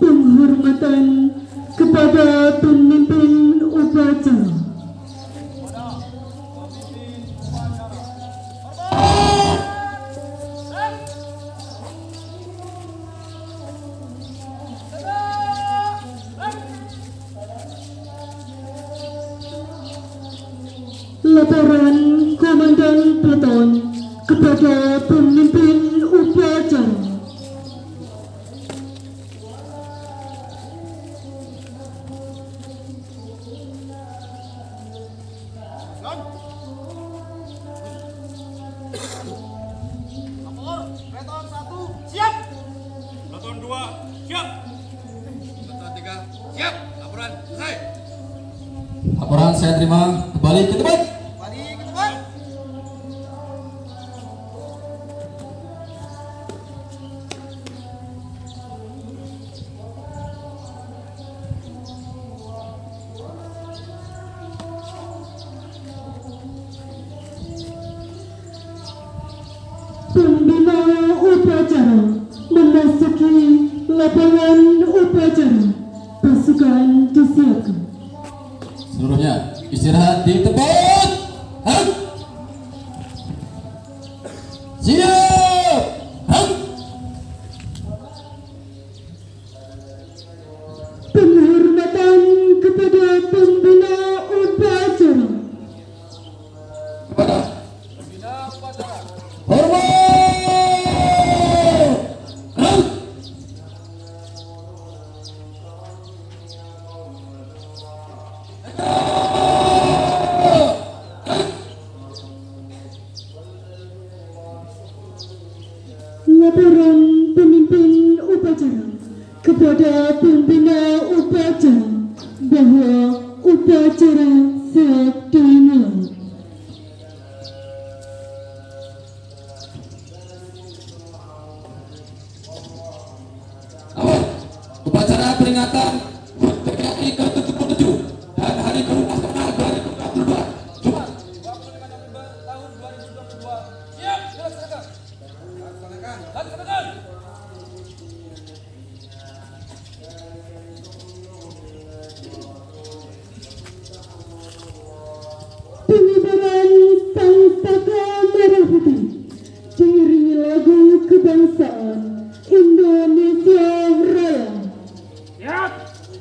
penghormatan kepada pemimpin upacara. Laporan Komandan Peleton kepada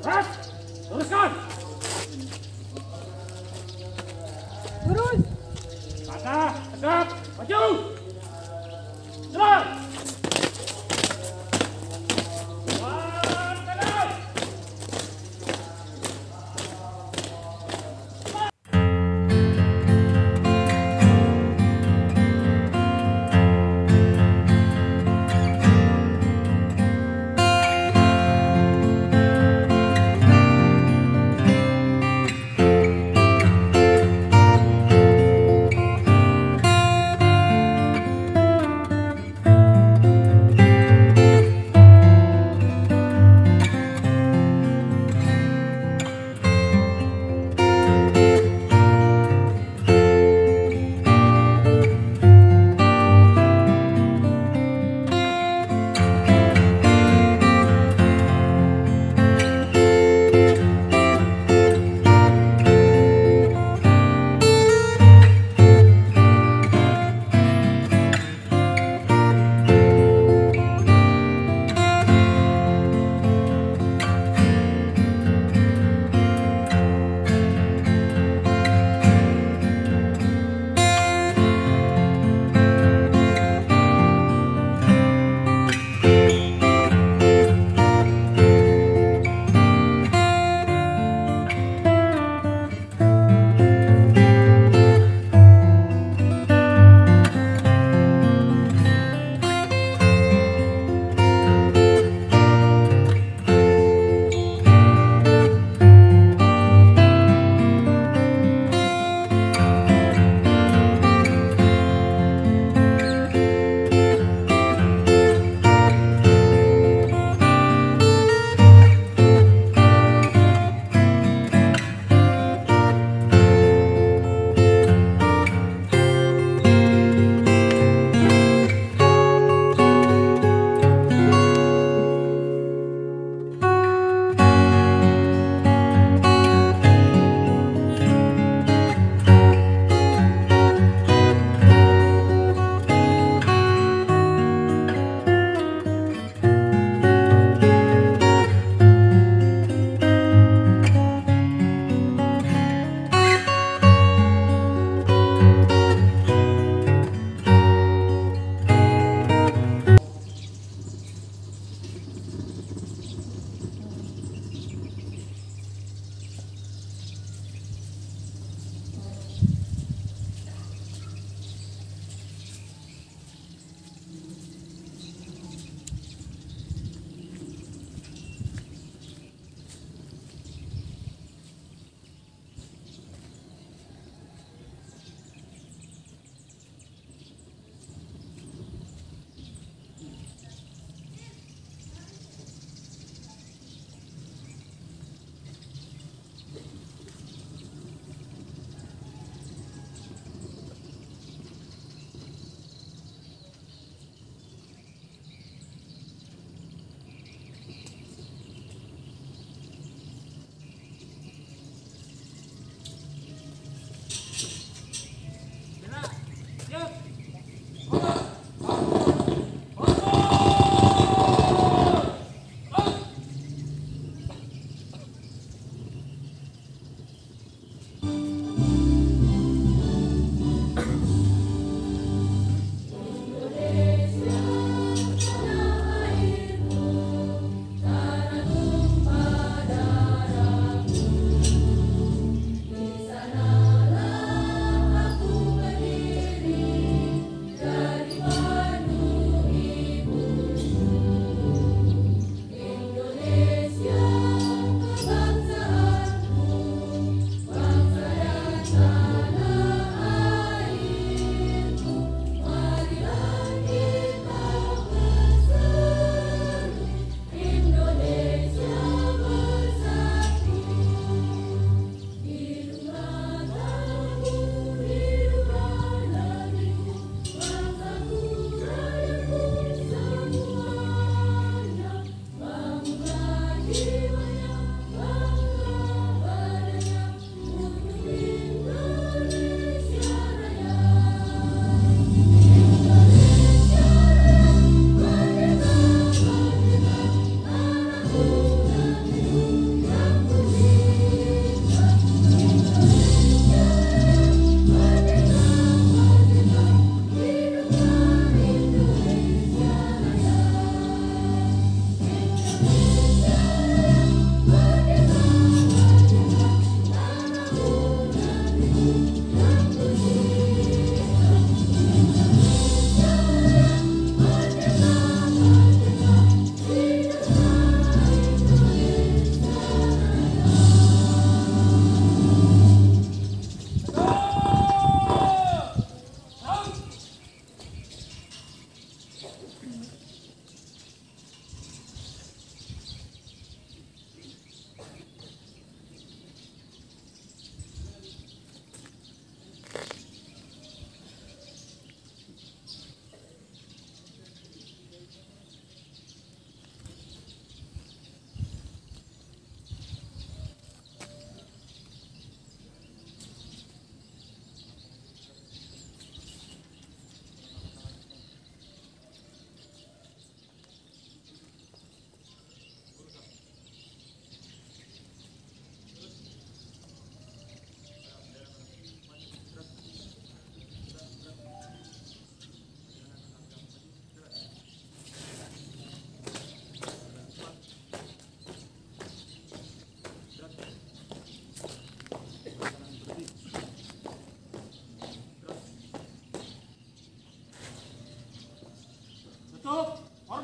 Berat. Teruskan. Turun. Mata, tegap, maju.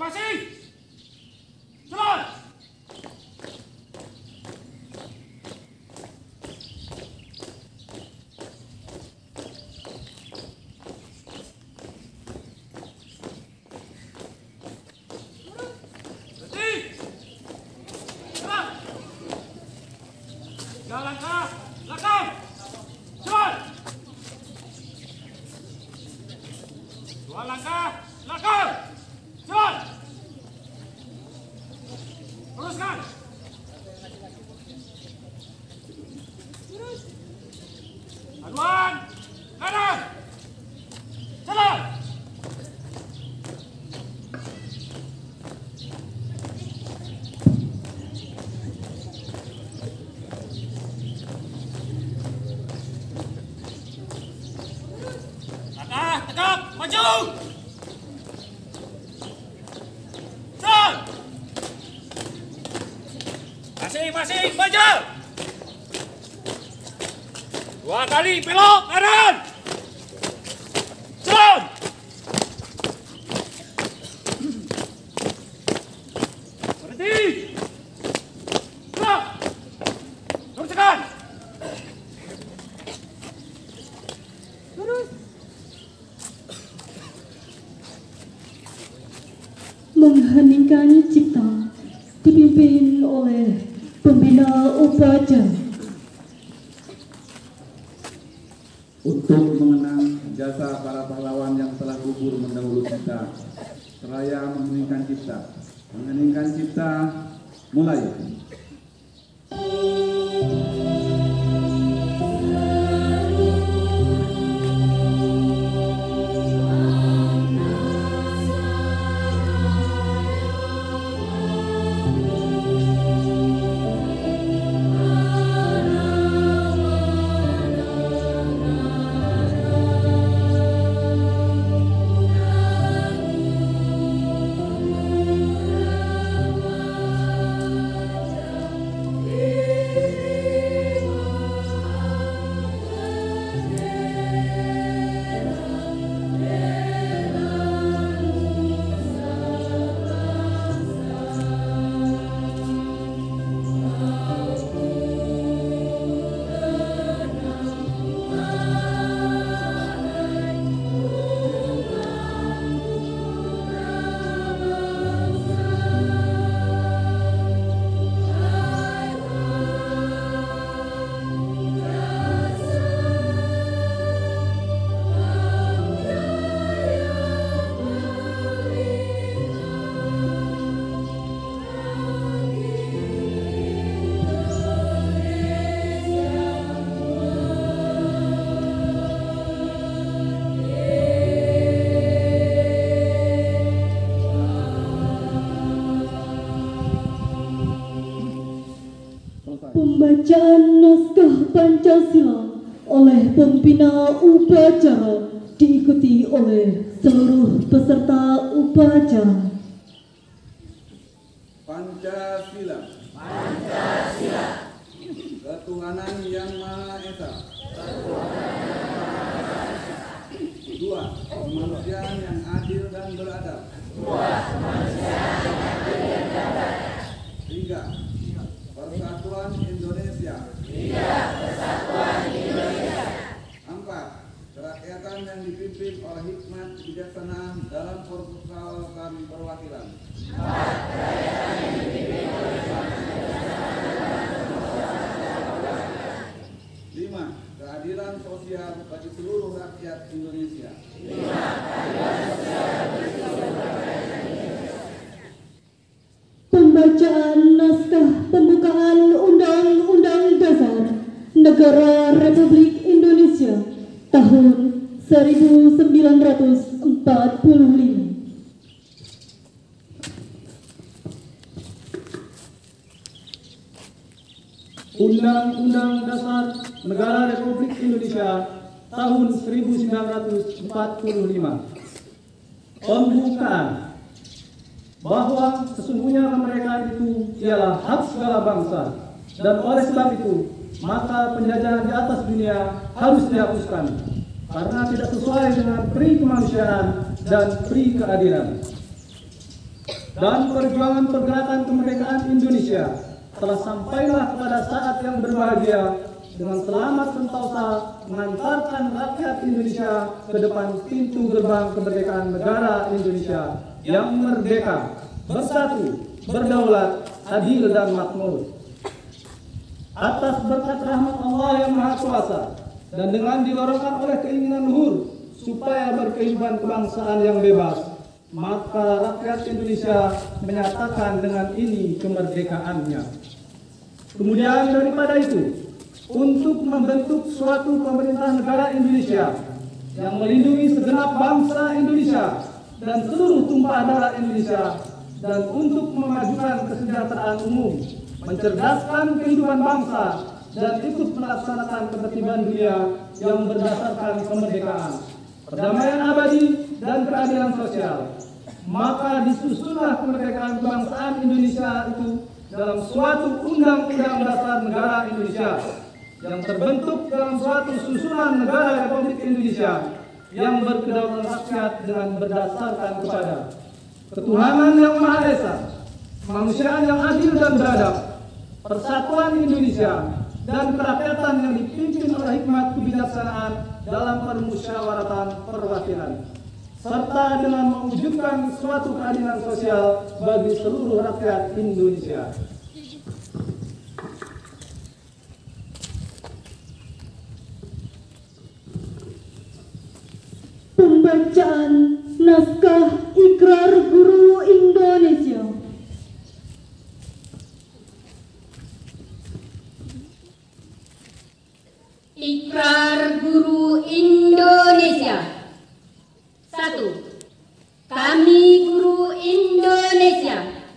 Formasi! Jalan! Jalan, Kak! Lakam! Cipta mengheningkan cipta mulai pembacaan naskah Pancasila oleh pembina upacara diikuti oleh seluruh peserta upacara. Pancasila. Pancasila ketuhanan yang maha esa dua kemanusiaan yang adil dan beradab tiga persatuan Indonesia empat kerakyatan yang dipimpin oleh kebijaksanaan dalam permukaan perwakilan. Lima keadilan sosial bagi seluruh rakyat Indonesia. Pembacaan naskah pembukaan Undang-Undang Dasar Negara Republik Indonesia tahun 1945 Undang-Undang Dasar Negara Republik Indonesia tahun 1945. Pembukaan. Bahwa sesungguhnya kemerdekaan itu ialah hak segala bangsa. Dan oleh sebab itu maka penjajahan di atas dunia harus dihapuskan karena tidak sesuai dengan pri kemanusiaan dan pri keadilan dan perjuangan pergerakan kemerdekaan Indonesia telah sampailah kepada saat yang berbahagia dengan selamat sentosa mengantarkan rakyat Indonesia ke depan pintu gerbang kemerdekaan negara Indonesia yang merdeka, bersatu, berdaulat, adil dan makmur. atas berkat rahmat Allah yang Maha Kuasa dan dengan didorongkan oleh keinginan luhur supaya berkehidupan kebangsaan yang bebas, maka rakyat Indonesia menyatakan dengan ini kemerdekaannya. Kemudian daripada itu, untuk membentuk suatu pemerintah negara Indonesia yang melindungi segenap bangsa Indonesia dan seluruh tumpah darah Indonesia dan untuk memajukan kesejahteraan umum, mencerdaskan kehidupan bangsa dan ikut melaksanakan ketertiban dunia yang berdasarkan kemerdekaan, perdamaian abadi dan keadilan sosial. Maka disusunlah kemerdekaan kebangsaan Indonesia itu dalam suatu undang-undang dasar negara Indonesia yang terbentuk dalam suatu susunan negara Republik Indonesia yang berkedaulatan rakyat dengan berdasarkan kepada ketuhanan yang Maha Esa, kemanusiaan yang adil dan beradab, persatuan Indonesia, dan kerakyatan yang dipimpin oleh hikmat kebijaksanaan dalam permusyawaratan perwakilan serta dengan mewujudkan suatu keadilan sosial bagi seluruh rakyat Indonesia. Pembacaan naskah Ikrar Guru Indonesia. Ikrar Guru Indonesia. Satu, kami guru Indonesia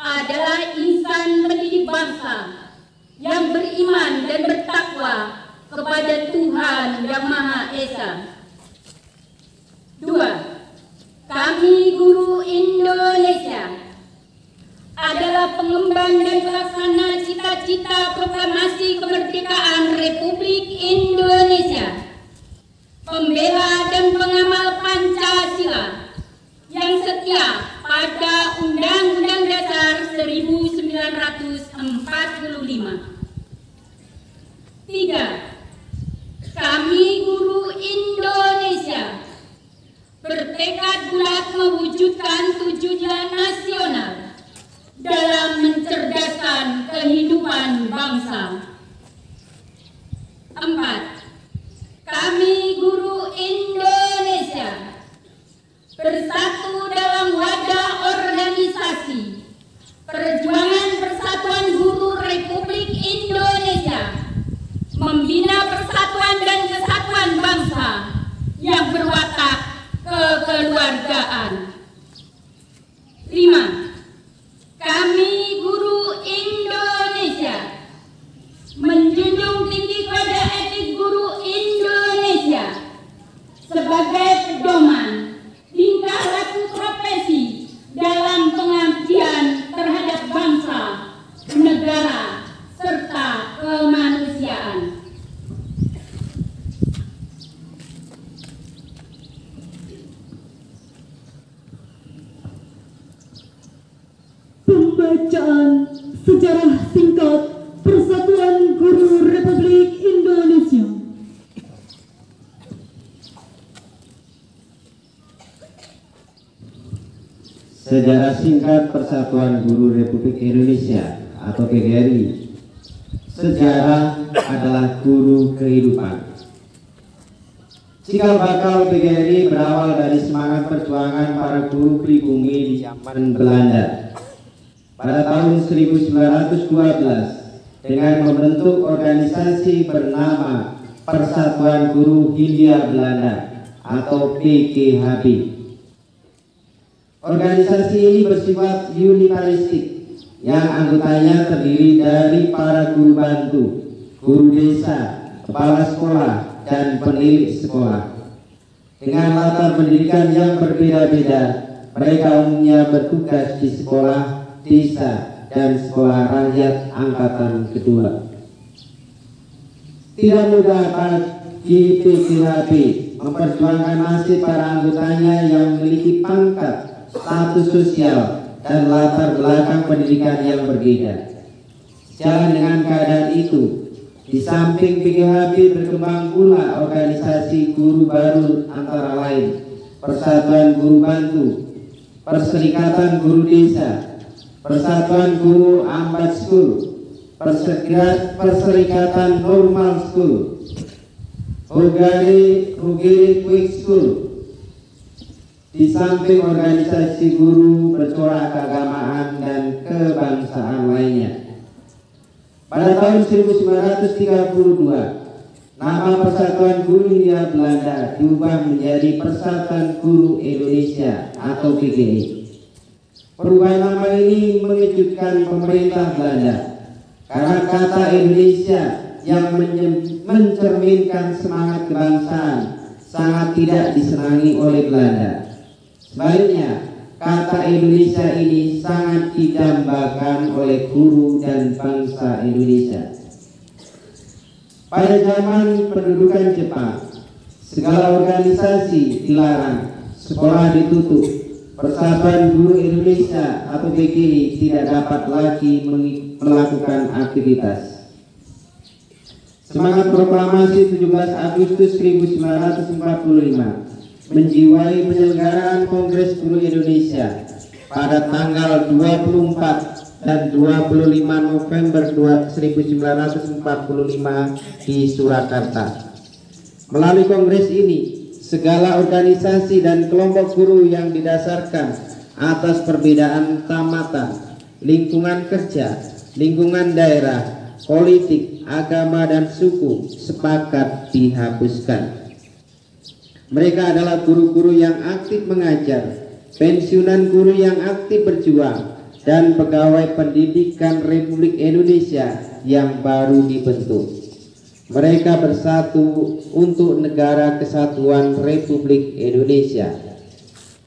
adalah insan pendidik bangsa yang beriman dan bertakwa kepada Tuhan Yang Maha Esa. Dua, kami guru Indonesia adalah pengemban dan pelaksana cita-cita proklamasi kemerdekaan Republik Indonesia. Pembela dan pengamal Pancasila yang setia pada Undang-Undang Dasar 1945. Tiga, kami guru Indonesia bertekad bulat mewujudkan tujuan nasional dalam mencerdaskan kehidupan bangsa. Empat, kami guru Indonesia bersatu dalam wadah organisasi Perjuangan Persatuan Guru Republik Indonesia membina persatuan dan kesatuan bangsa yang berwatak kekeluargaan. Lima, kami guru Indonesia menjunjung tinggi pada etik guru Indonesia sebagai pedoman tingkah laku profesi dalam pengabdian terhadap bangsa, negara, serta kemanusiaan. Pembacaan sejarah singkat Persatuan Guru Republik Indonesia. Sejarah singkat Persatuan Guru Republik Indonesia atau PGRI. Sejarah adalah guru kehidupan. Cikal bakal PGRI berawal dari semangat perjuangan para guru pribumi di zaman Belanda. Pada tahun 1912 dengan membentuk organisasi bernama Persatuan Guru Hindia Belanda atau PGHB. Organisasi ini bersifat unitaristik yang anggotanya terdiri dari para guru bantu, guru desa, kepala sekolah, dan penilik sekolah. Dengan latar pendidikan yang berbeda-beda, mereka umumnya bertugas di sekolah, desa, dan sekolah rakyat angkatan kedua. Tidak mudah bagi PGHB memperjuangkan nasib para anggotanya yang memiliki pangkat status sosial dan latar belakang pendidikan yang berbeda. Sejalan dengan keadaan itu, di samping PGHB berkembang pula organisasi guru baru antara lain Persatuan Guru Bantu, Perserikatan Guru Desa, Persatuan Guru Ambat School, Perserikatan, Normal School, Hogiri Quick School, di samping organisasi guru bercorak keagamaan dan kebangsaan lainnya. Pada tahun 1932, nama Persatuan Guru Hindia Belanda diubah menjadi Persatuan Guru Indonesia atau PGI. Perubahan nama ini mengejutkan pemerintah Belanda karena kata Indonesia yang mencerminkan semangat kebangsaan sangat tidak disenangi oleh Belanda. Sebaliknya, kata Indonesia ini sangat didambakan oleh guru dan bangsa Indonesia. Pada zaman pendudukan Jepang, segala organisasi dilarang, sekolah ditutup, Persatuan Guru Indonesia atau PGI tidak dapat lagi melakukan aktivitas. Semangat proklamasi 17 Agustus 1945 menjiwai penyelenggaraan Kongres Guru Indonesia pada tanggal 24 dan 25 November 1945 di Surakarta. Melalui kongres ini, segala organisasi dan kelompok guru yang didasarkan atas perbedaan tamatan, lingkungan kerja, lingkungan daerah, politik, agama, dan suku sepakat dihapuskan. Mereka adalah guru-guru yang aktif mengajar, pensiunan guru yang aktif berjuang, dan pegawai pendidikan Republik Indonesia yang baru dibentuk. Mereka bersatu untuk negara kesatuan Republik Indonesia.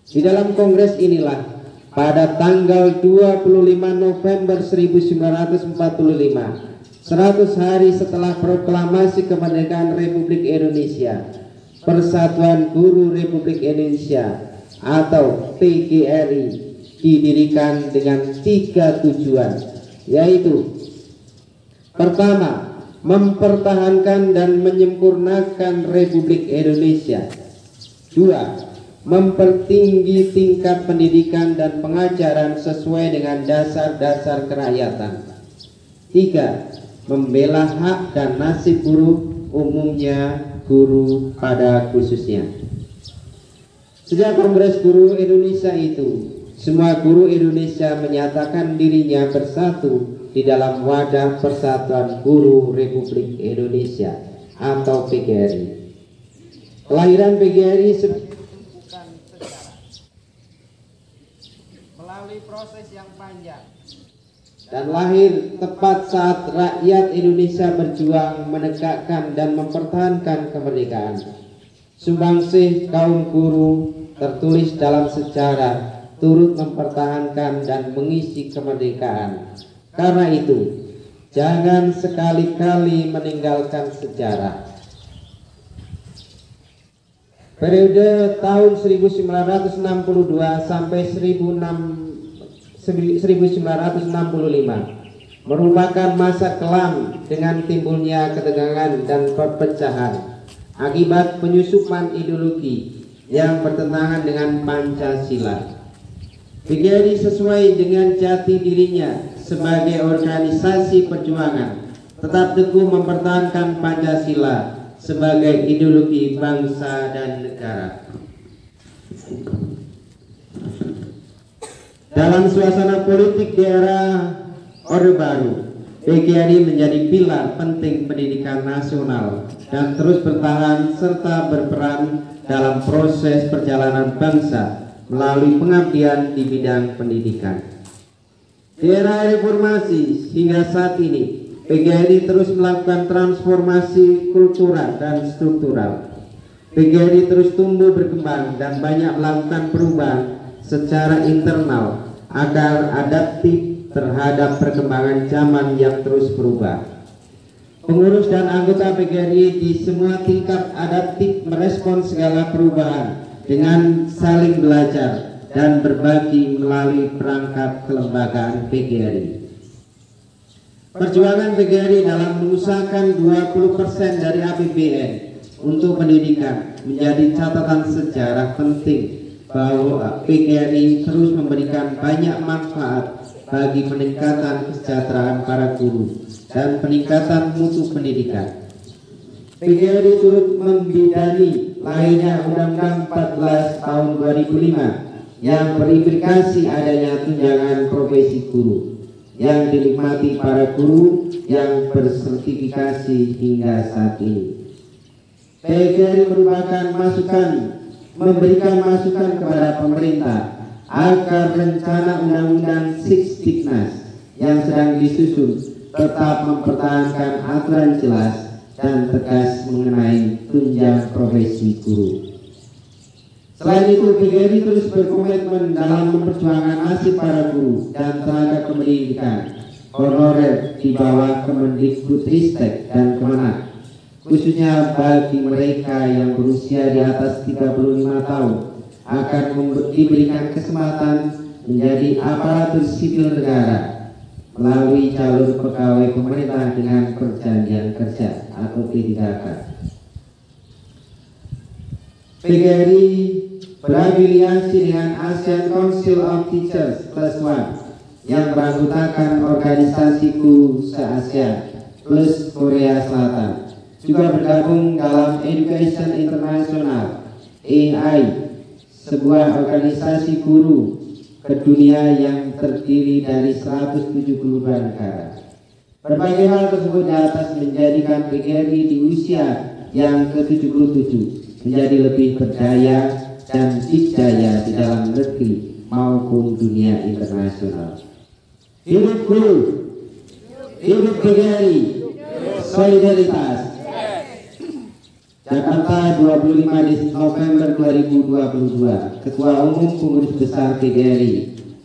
Di dalam kongres inilah pada tanggal 25 November 1945, 100 hari setelah proklamasi kemerdekaan Republik Indonesia, Persatuan Guru Republik Indonesia atau PGRI didirikan dengan tiga tujuan, yaitu pertama, mempertahankan dan menyempurnakan Republik Indonesia. Dua, mempertinggi tingkat pendidikan dan pengajaran sesuai dengan dasar-dasar kerakyatan. Tiga, membela hak dan nasib guru umumnya guru pada khususnya. Sejak Kongres Guru Indonesia itu, semua guru Indonesia menyatakan dirinya bersatu di dalam wadah Persatuan Guru Republik Indonesia atau PGRI. Kelahiran PGRI melalui proses yang panjang dan lahir tepat saat rakyat Indonesia berjuang menegakkan dan mempertahankan kemerdekaan. Sumbangsih kaum guru tertulis dalam sejarah turut mempertahankan dan mengisi kemerdekaan. Karena itu, jangan sekali-kali meninggalkan sejarah. Periode tahun 1962 sampai 16 1965 merupakan masa kelam dengan timbulnya ketegangan dan perpecahan akibat penyusupan ideologi yang bertentangan dengan Pancasila. PGRI sesuai dengan jati dirinya sebagai organisasi perjuangan tetap teguh mempertahankan Pancasila sebagai ideologi bangsa dan negara. Dalam suasana politik di era Orde Baru, PGRI menjadi pilar penting pendidikan nasional dan terus bertahan serta berperan dalam proses perjalanan bangsa melalui pengabdian di bidang pendidikan. Di era reformasi hingga saat ini, PGRI terus melakukan transformasi kultural dan struktural. PGRI terus tumbuh berkembang dan banyak melakukan perubahan secara internal agar adaptif terhadap perkembangan zaman yang terus berubah. Pengurus dan anggota PGRI di semua tingkat adaptif merespon segala perubahan dengan saling belajar dan berbagi melalui perangkat kelembagaan PGRI. Perjuangan PGRI dalam mengusahakan 20% dari APBN untuk pendidikan menjadi catatan sejarah penting bahwa PGRI terus memberikan banyak manfaat bagi peningkatan kesejahteraan para guru dan peningkatan mutu pendidikan. PGRI turut membidani lahirnya Undang-Undang 14 tahun 2005 yang berimplikasi adanya tunjangan profesi guru yang dinikmati para guru yang bersertifikasi hingga saat ini. PGRI merupakan masukan memberikan masukan kepada pemerintah agar rencana Undang-Undang Sisdiknas yang sedang disusun tetap mempertahankan aturan jelas dan tegas mengenai tunjang profesi guru. Selain itu, PGRI terus berkomitmen dalam memperjuangkan nasib para guru dan tenaga pendidikan honorer di bawah Kemendikbudristek dan Kemenak, khususnya bagi mereka yang berusia di atas 35 tahun akan diberikan kesempatan menjadi aparatur sipil negara melalui jalur pegawai pemerintah dengan perjanjian kerja atau P3K. PGRI berafiliasi dengan ASEAN Council of Teachers Plus One yang beranggotakan organisasi guru se-ASEAN plus Korea Selatan juga bergabung dalam Education International AI sebuah organisasi guru kedunia yang terdiri dari 172 negara. Berbagai hal tersebut di atas menjadikan PGRI di usia yang ke-77 menjadi lebih berdaya dan dikdaya di dalam negeri maupun dunia internasional. Hidup guru, hidup PGRI, solidaritas, Jakarta 25 November 2022 Ketua Umum Pengurus Besar PGRI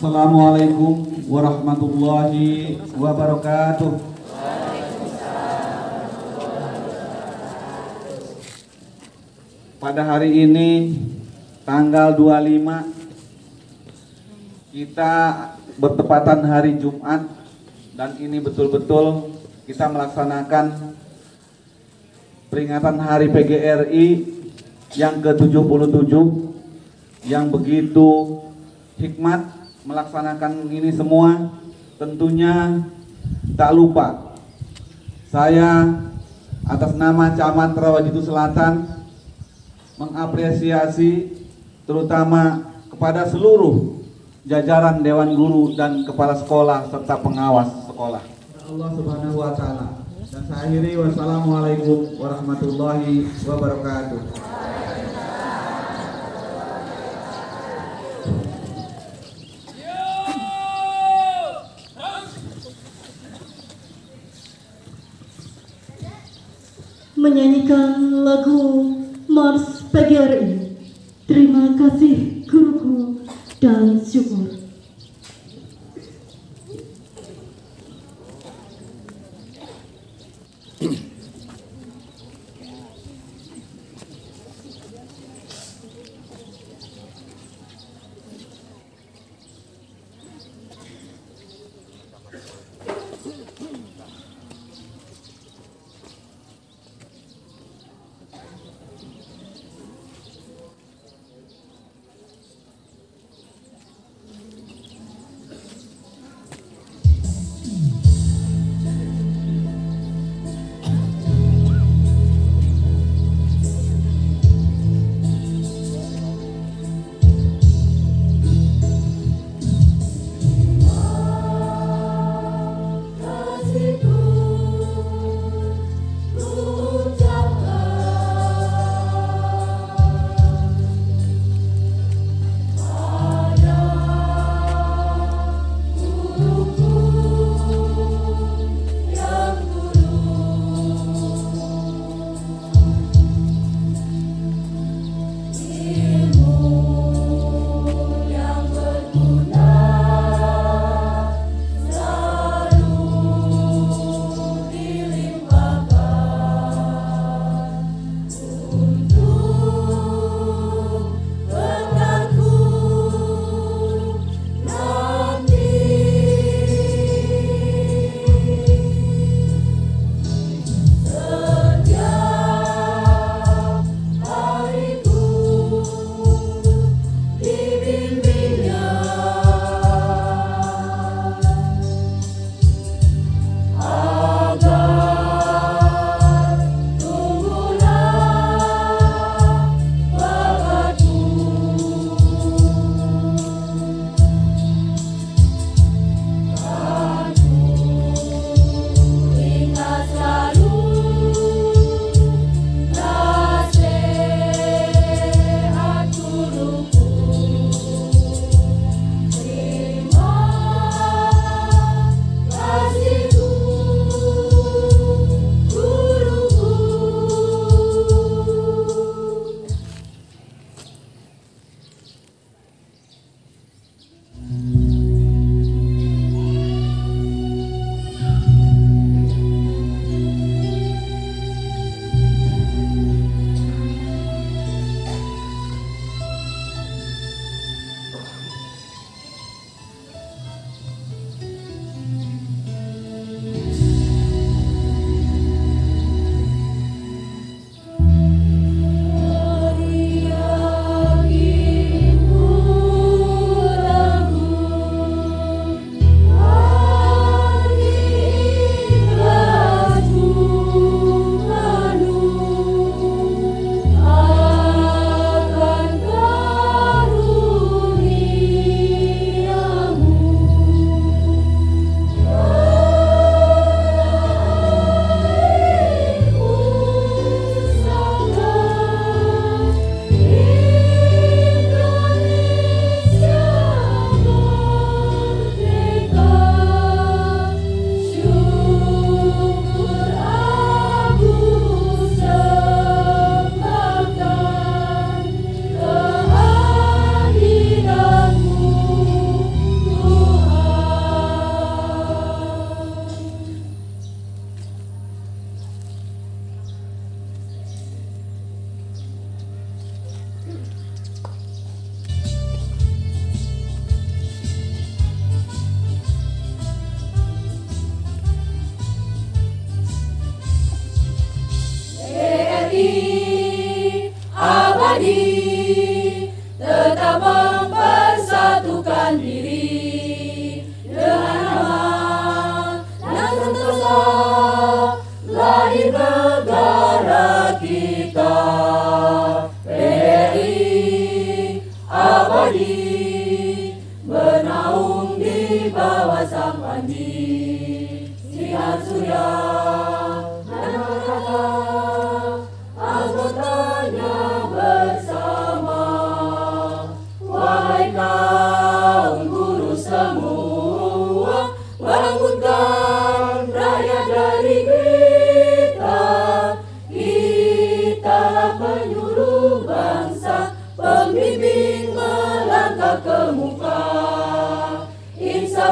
Assalamualaikum warahmatullahi wabarakatuh. Pada hari ini tanggal 25 kita bertepatan hari Jumat dan ini betul-betul kita melaksanakan peringatan Hari PGRI yang ke-77 yang begitu hikmat melaksanakan ini semua tentunya tak lupa saya atas nama Camat Rawajitu Selatan mengapresiasi terutama kepada seluruh jajaran Dewan Guru dan Kepala Sekolah serta pengawas sekolah. Allah Subhanahu wa taala. Dan saya akhiri wassalamualaikum warahmatullahi wabarakatuh. Menyanyikan lagu Mars PGRI. Terima kasih guruku dan syukur.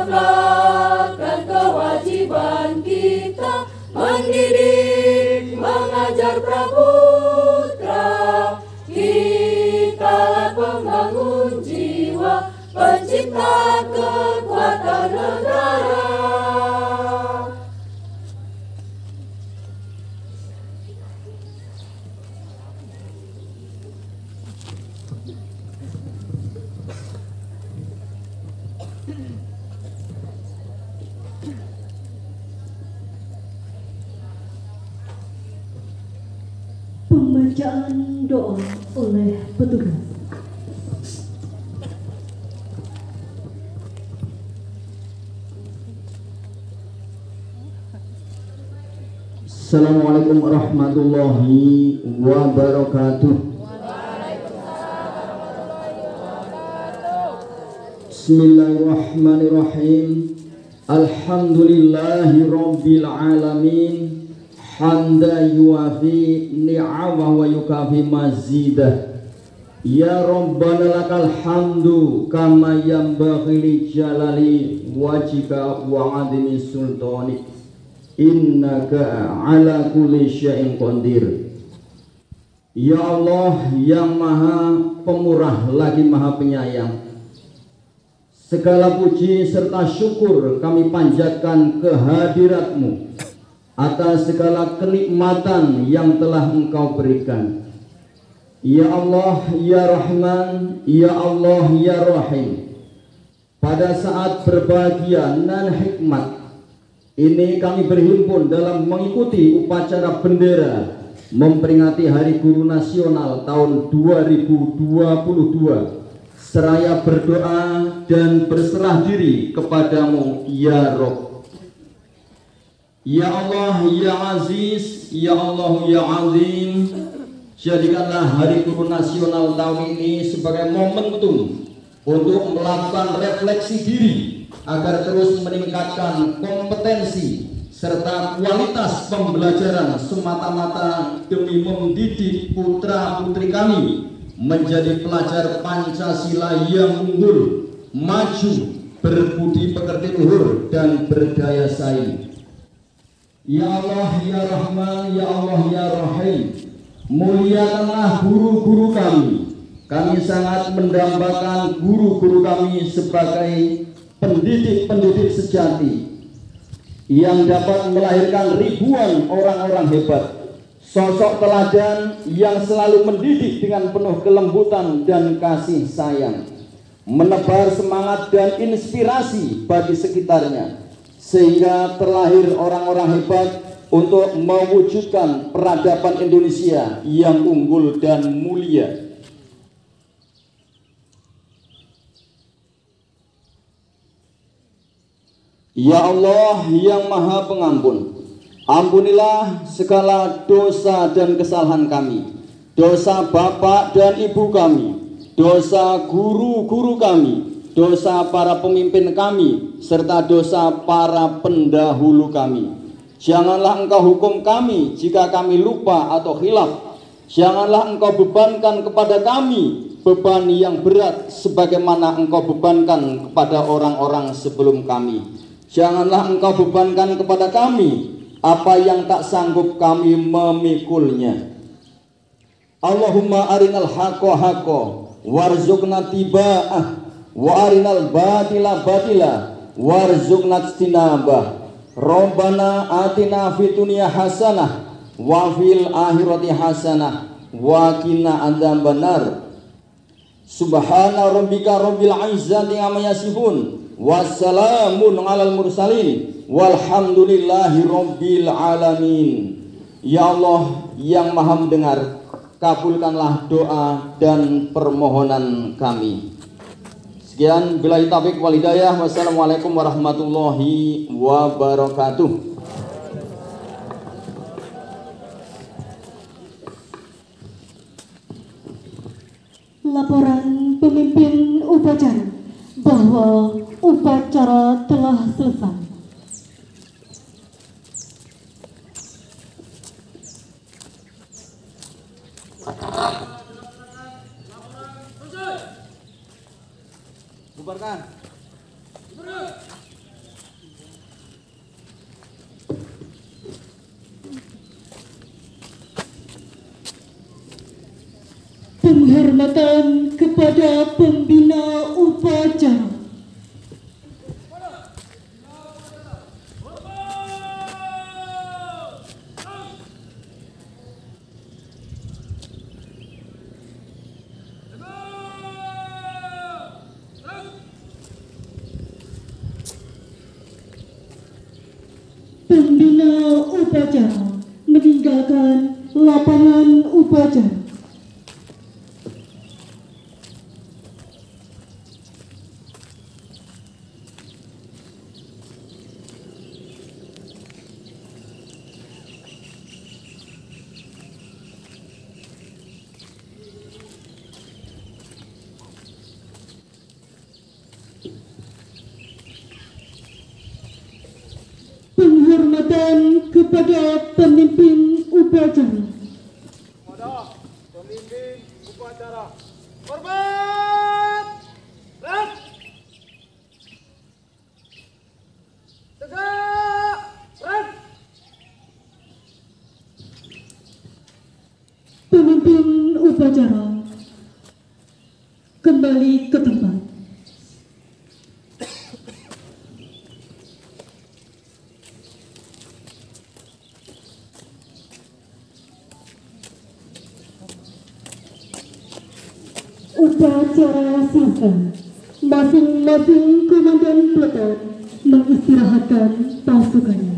love. Warahmatullahi wabarakatuh. Bismillahirrahmanirrahim. Alhamdulillahi rabbil alamin. Hamda yuafi ni'amah wa yukafi mazidah. Ya Rabbana lakal hamdu kama yanbaghi li jalali wajhika wa adimi sultanik. Innaka ala kulli syai'in qadir. Ya Allah yang maha pemurah lagi maha penyayang. Segala puji serta syukur kami panjatkan kehadiratmu atas segala kenikmatan yang telah engkau berikan. Ya Allah, Ya Rahman, Ya Allah, Ya Rahim. Pada saat berbahagia nan hikmat, ini kami berhimpun dalam mengikuti upacara bendera memperingati Hari Guru Nasional tahun 2022 seraya berdoa dan berserah diri kepadamu ya Rob. Ya Allah ya Aziz Ya Allah ya Azim. Jadikanlah Hari Guru Nasional tahun ini sebagai momentum untuk melakukan refleksi diri agar terus meningkatkan kompetensi serta kualitas pembelajaran semata-mata demi mendidik putra-putri kami menjadi pelajar Pancasila yang unggul, maju, berbudi pekerti luhur dan berdaya saing. Ya Allah, Ya Rahman, Ya Allah, Ya Rahim, muliakanlah guru-guru kami. Kami sangat mendambakan guru-guru kami sebagai pendidik-pendidik sejati yang dapat melahirkan ribuan orang-orang hebat. Sosok teladan yang selalu mendidik dengan penuh kelembutan dan kasih sayang. Menebar semangat dan inspirasi bagi sekitarnya Sehingga terlahir orang-orang hebat untuk mewujudkan peradaban Indonesia yang unggul dan mulia Ya Allah yang maha pengampun Ampunilah segala dosa dan kesalahan kami, dosa bapak dan ibu kami, dosa guru-guru kami, dosa para pemimpin kami, serta dosa para pendahulu kami. Janganlah engkau hukum kami jika kami lupa atau hilaf. Janganlah engkau bebankan kepada kami beban yang berat sebagaimana engkau bebankan kepada orang-orang sebelum kami. Janganlah engkau bebankan kepada kami apa yang tak sanggup kami memikulnya. Allahumma arinal haqqa haqqa warzuqna tiba'ah wa arinal batila batila warzuqna tinabah. Rabbana atina fid dunya hasanah wa fil akhirati hasanah wa qina adzabannar Subhana rabbika rabbil izzati amma yasifun. Wassalamun alal mursalin. Walhamdulillahi rabbil alamin. Ya Allah yang maha mendengar kabulkanlah doa dan permohonan kami. Sekian bila taufiq wal hidayah. Wassalamualaikum warahmatullahi wabarakatuh Laporan pemimpin upacara bahwa upacara telah selesai. Bubarkan. Penghormatan kepada pembina upacara. Pembina upacara meninggalkan lapangan upacara. penghormatan kepada pemimpin upacara. Kepada pemimpin upacara. Hormat! Red! Tegak! Red! Pemimpin upacara kembali ke tempat. Upacara selesai. Masing-masing komandan peleton mengistirahatkan pasukannya.